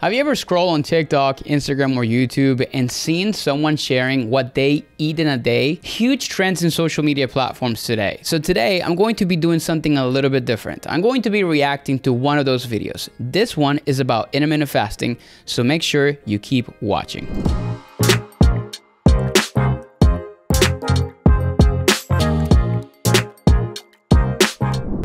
Have you ever scrolled on TikTok, Instagram, or YouTube and seen someone sharing what they eat in a day? Huge trends in social media platforms today. So today, I'm going to be doing something a little bit different. I'm going to be reacting to one of those videos. This one is about intermittent fasting, so make sure you keep watching.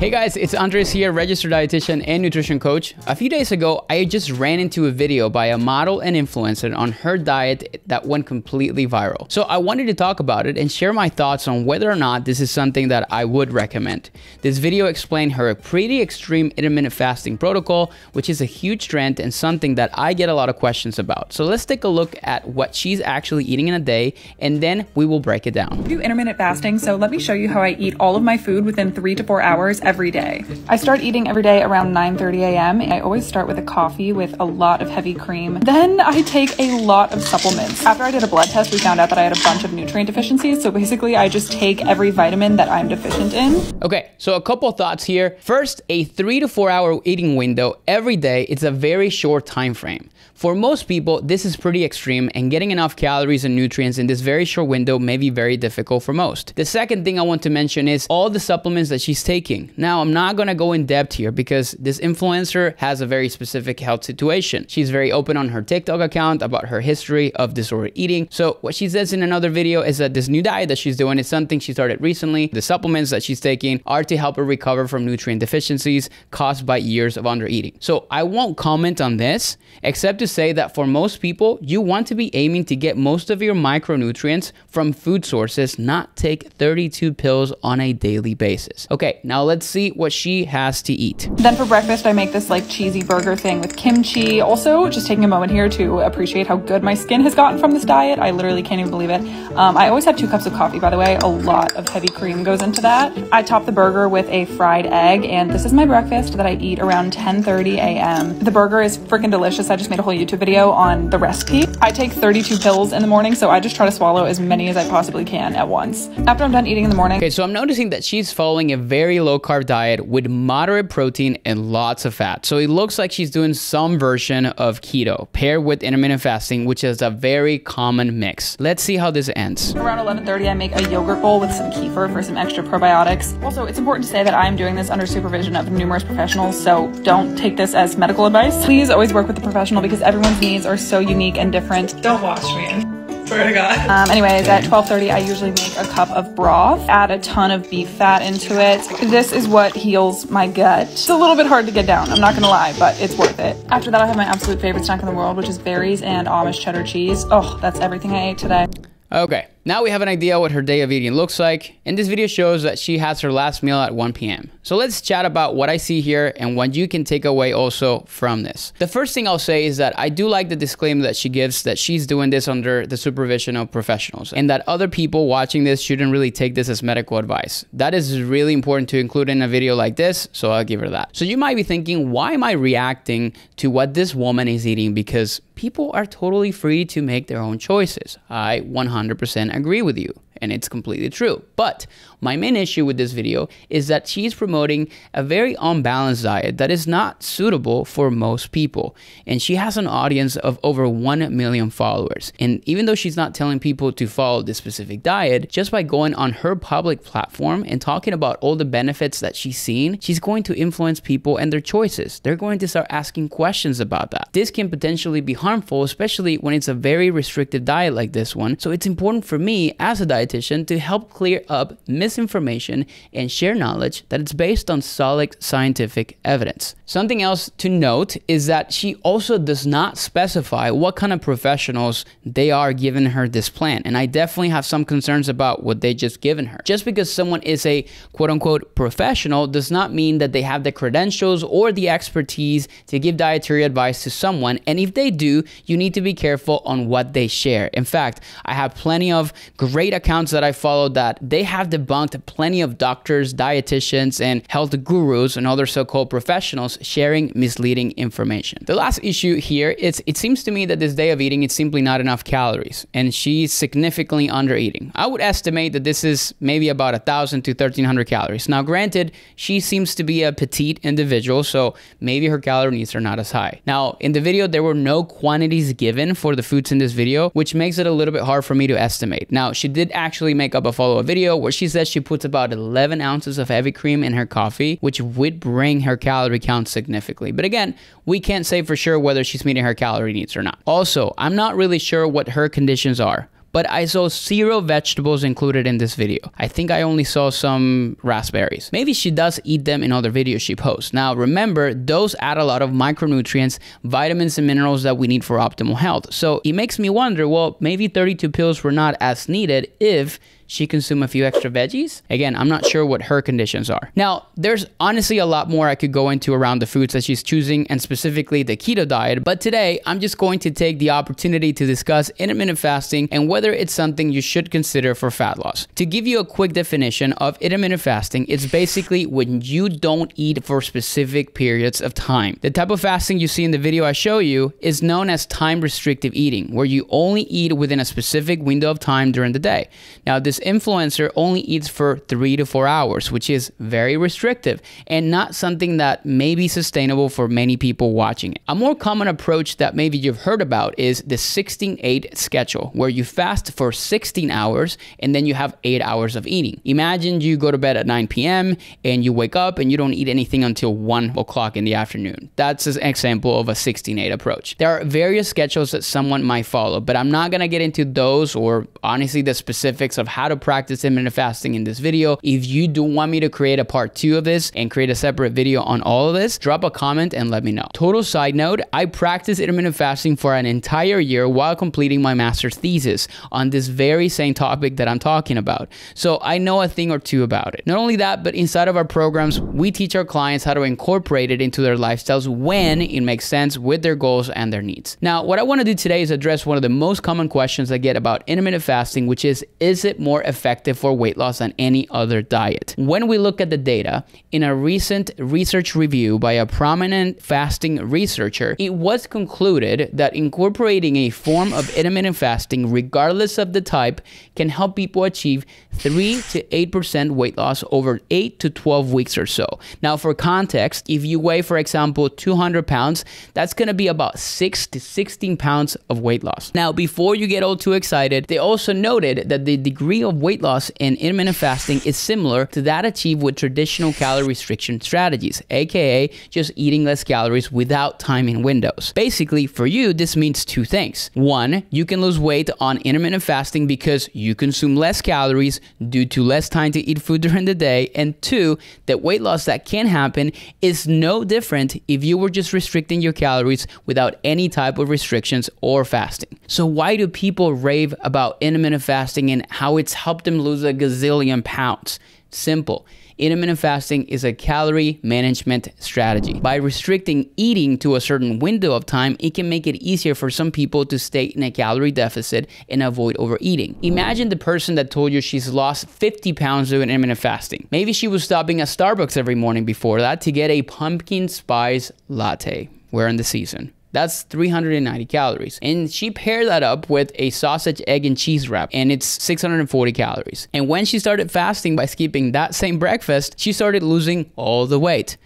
Hey guys, it's Andres here, registered dietitian and nutrition coach. A few days ago, I just ran into a video by a model and influencer on her diet that went completely viral. So I wanted to talk about it and share my thoughts on whether or not this is something that I would recommend. This video explained her pretty extreme intermittent fasting protocol, which is a huge trend and something that I get a lot of questions about. So let's take a look at what she's actually eating in a day and then we will break it down. I do intermittent fasting, so let me show you how I eat all of my food within three to four hours every day. I start eating every day around 9:30 a.m. I always start with a coffee with a lot of heavy cream. Then I take a lot of supplements. After I did a blood test, we found out that I had a bunch of nutrient deficiencies. So basically, I just take every vitamin that I'm deficient in. Okay, so a couple thoughts here. First, a 3 to 4 hour eating window every day is a very short time frame. For most people, this is pretty extreme and getting enough calories and nutrients in this very short window may be very difficult for most. The second thing I want to mention is all the supplements that she's taking. Now, I'm not gonna go in depth here because this influencer has a very specific health situation. She's very open on her TikTok account about her history of disordered eating. So, what she says in another video is that this new diet that she's doing is something she started recently. The supplements that she's taking are to help her recover from nutrient deficiencies caused by years of undereating. So, I won't comment on this except to say that for most people, you want to be aiming to get most of your micronutrients from food sources, not take 32 pills on a daily basis. Okay, now let's see what she has to eat. Then for breakfast, I make this like cheesy burger thing with kimchi. Also, just taking a moment here to appreciate how good my skin has gotten from this diet. I literally can't even believe it. Um, I always have two cups of coffee, by the way. A lot of heavy cream goes into that. I top the burger with a fried egg, and this is my breakfast that I eat around 10:30 a.m. The burger is freaking delicious. I just made a whole YouTube video on the recipe. I take 32 pills in the morning, so I just try to swallow as many as I possibly can at once. After I'm done eating in the morning. Okay, so I'm noticing that she's following a very low carb diet with moderate protein and lots of fat. So it looks like she's doing some version of keto paired with intermittent fasting, which is a very common mix. Let's see how this ends. Around 11:30, I make a yogurt bowl with some kefir for some extra probiotics. Also, it's important to say that I am doing this under supervision of numerous professionals, so don't take this as medical advice. Please always work with a professional because everyone's needs are so unique and different. Don't wash me. Swear to God. Um, anyways, at 12:30, I usually make a cup of broth, add a ton of beef fat into it. This is what heals my gut. It's a little bit hard to get down. I'm not gonna lie, but it's worth it. After that, I have my absolute favorite snack in the world, which is berries and Amish cheddar cheese. Oh, that's everything I ate today. Okay, now we have an idea what her day of eating looks like, and this video shows that she has her last meal at 1 p.m. So let's chat about what I see here and what you can take away also from this. The first thing I'll say is that I do like the disclaimer that she gives that she's doing this under the supervision of professionals and that other people watching this shouldn't really take this as medical advice. That is really important to include in a video like this, so I'll give her that. So you might be thinking, why am I reacting to what this woman is eating? Because people are totally free to make their own choices. I 100% agree with you and it's completely true. But my main issue with this video is that she's promoting a very unbalanced diet that is not suitable for most people. And she has an audience of over 1 million followers. And even though she's not telling people to follow this specific diet, just by going on her public platform and talking about all the benefits that she's seen, she's going to influence people and their choices. They're going to start asking questions about that. This can potentially be harmful, especially when it's a very restrictive diet like this one. So it's important for me as a dietitian to help clear up misinformation and share knowledge that it's based on solid scientific evidence. Something else to note is that she also does not specify what kind of professionals they are giving her this plan. And I definitely have some concerns about what they just given her. Just because someone is a quote unquote professional does not mean that they have the credentials or the expertise to give dietary advice to someone. And if they do, you need to be careful on what they share. In fact, I have plenty of great accounts accounts that I follow that they have debunked plenty of doctors, dietitians, and health gurus and other so-called professionals sharing misleading information. The last issue here is it seems to me that this day of eating it's simply not enough calories and she's significantly under eating. I would estimate that this is maybe about a thousand to thirteen hundred calories. Now, granted, she seems to be a petite individual, so maybe her calorie needs are not as high. Now, in the video, there were no quantities given for the foods in this video, which makes it a little bit hard for me to estimate. Now, she did actually make up a follow-up video where she says she puts about 11 ounces of heavy cream in her coffee, which would bring her calorie count significantly. But again, we can't say for sure whether she's meeting her calorie needs or not. Also, I'm not really sure what her conditions are but I saw zero vegetables included in this video. I think I only saw some raspberries. Maybe she does eat them in other videos she posts. Now remember, those add a lot of micronutrients, vitamins and minerals that we need for optimal health. So it makes me wonder, well, maybe 32 pills were not as needed if she consume a few extra veggies. Again, I'm not sure what her conditions are. Now, there's honestly a lot more I could go into around the foods that she's choosing and specifically the keto diet, but today I'm just going to take the opportunity to discuss intermittent fasting and whether it's something you should consider for fat loss. To give you a quick definition of intermittent fasting, it's basically when you don't eat for specific periods of time. The type of fasting you see in the video I show you is known as time restrictive eating, where you only eat within a specific window of time during the day. Now, influencer only eats for three to four hours, which is very restrictive and not something that may be sustainable for many people watching it. A more common approach that maybe you've heard about is the 16 8 schedule, where you fast for 16 hours and then you have eight hours of eating. Imagine you go to bed at 9 p.m. and you wake up and you don't eat anything until 1 o'clock in the afternoon. That's an example of a 16 8 approach. There are various schedules that someone might follow, but I'm not gonna get into those or honestly the specifics of how to practice intermittent fasting in this video. If you do want me to create a part two of this and create a separate video on all of this, drop a comment and let me know. Total side note, I practiced intermittent fasting for an entire year while completing my master's thesis on this very same topic that I'm talking about. So I know a thing or two about it. Not only that, but inside of our programs, we teach our clients how to incorporate it into their lifestyles when it makes sense with their goals and their needs. Now, what I want to do today is address one of the most common questions I get about intermittent fasting, which is, is it more effective for weight loss than any other diet. When we look at the data, in a recent research review by a prominent fasting researcher, it was concluded that incorporating a form of intermittent fasting, regardless of the type, can help people achieve 3 to 8% weight loss over 8 to 12 weeks or so. Now, for context, if you weigh, for example, 200 pounds, that's going to be about 6 to 16 pounds of weight loss. Now, before you get all too excited, they also noted that the degree of weight loss in intermittent fasting is similar to that achieved with traditional calorie restriction strategies, aka just eating less calories without timing windows. Basically, for you, this means two things. One, you can lose weight on intermittent fasting because you consume less calories due to less time to eat food during the day. And two, that weight loss that can happen is no different if you were just restricting your calories without any type of restrictions or fasting. So, why do people rave about intermittent fasting and how it's helped them lose a gazillion pounds. Simple. Intermittent fasting is a calorie management strategy. By restricting eating to a certain window of time, it can make it easier for some people to stay in a calorie deficit and avoid overeating. Imagine the person that told you she's lost 50 pounds doing intermittent fasting. Maybe she was stopping at Starbucks every morning before that to get a pumpkin spice latte. We're in the season. That's 390 calories. And she paired that up with a sausage, egg, and cheese wrap, and it's 640 calories. And when she started fasting by skipping that same breakfast, she started losing all the weight.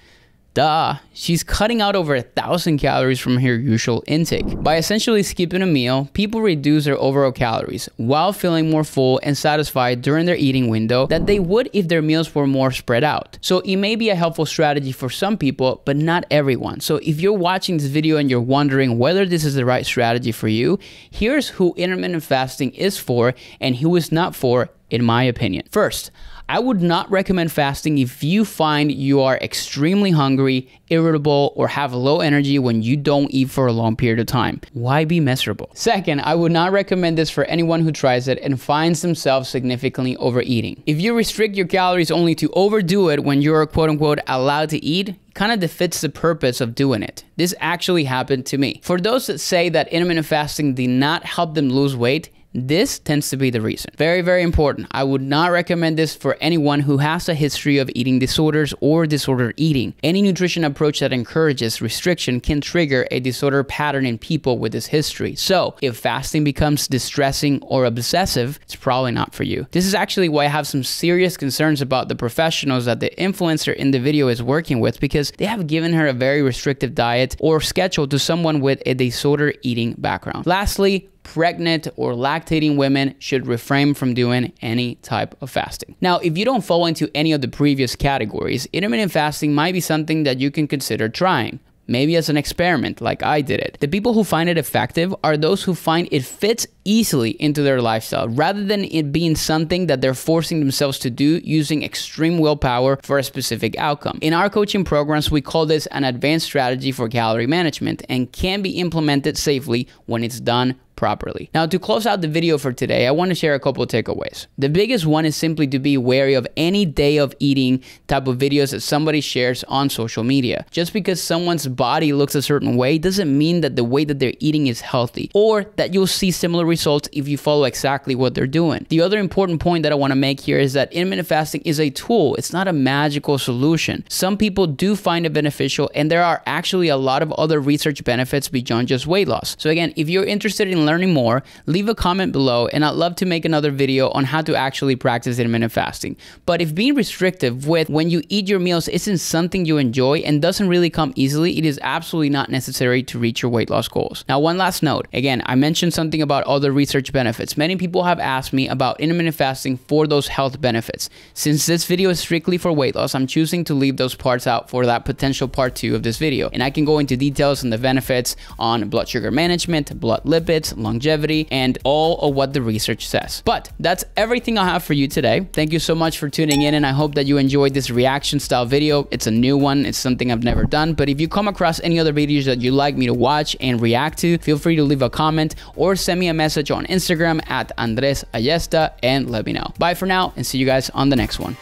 Duh, she's cutting out over a thousand calories from her usual intake. By essentially skipping a meal, people reduce their overall calories while feeling more full and satisfied during their eating window than they would if their meals were more spread out. So it may be a helpful strategy for some people, but not everyone. So if you're watching this video and you're wondering whether this is the right strategy for you, here's who intermittent fasting is for and who is not for, in my opinion. First, I would not recommend fasting if you find you are extremely hungry, irritable, or have low energy when you don't eat for a long period of time. Why be miserable? Second, I would not recommend this for anyone who tries it and finds themselves significantly overeating. If you restrict your calories only to overdo it when you're quote unquote allowed to eat, kind of defeats the purpose of doing it. This actually happened to me. For those that say that intermittent fasting did not help them lose weight, this tends to be the reason. Very, very important. I would not recommend this for anyone who has a history of eating disorders or disordered eating. Any nutrition approach that encourages restriction can trigger a disorder pattern in people with this history. So, if fasting becomes distressing or obsessive, it's probably not for you. This is actually why I have some serious concerns about the professionals that the influencer in the video is working with because they have given her a very restrictive diet or schedule to someone with a disorder eating background. Lastly, pregnant or lactating women should refrain from doing any type of fasting. Now, if you don't fall into any of the previous categories, intermittent fasting might be something that you can consider trying maybe as an experiment like I did it. The people who find it effective are those who find it fits easily into their lifestyle rather than it being something that they're forcing themselves to do using extreme willpower for a specific outcome. In our coaching programs, we call this an advanced strategy for calorie management and can be implemented safely when it's done properly. Now, to close out the video for today, I want to share a couple of takeaways. The biggest one is simply to be wary of any day of eating type of videos that somebody shares on social media. Just because someone's body looks a certain way doesn't mean that the way that they're eating is healthy or that you'll see similar results if you follow exactly what they're doing. The other important point that I want to make here is that intermittent fasting is a tool, it's not a magical solution. Some people do find it beneficial, and there are actually a lot of other research benefits beyond just weight loss. So, again, if you're interested in learning more, leave a comment below and I'd love to make another video on how to actually practice intermittent fasting. But if being restrictive with when you eat your meals isn't something you enjoy and doesn't really come easily, it is absolutely not necessary to reach your weight loss goals. Now, one last note. Again, I mentioned something about other research benefits. Many people have asked me about intermittent fasting for those health benefits. Since this video is strictly for weight loss, I'm choosing to leave those parts out for that potential part two of this video. And I can go into details on the benefits on blood sugar management, blood lipids, longevity, and all of what the research says. But that's everything I have for you today. Thank you so much for tuning in, and I hope that you enjoyed this reaction style video. It's a new one, it's something I've never done. But if you come across any other videos that you'd like me to watch and react to, feel free to leave a comment or send me a message on Instagram at Andres Ayesta and let me know. Bye for now, and see you guys on the next one.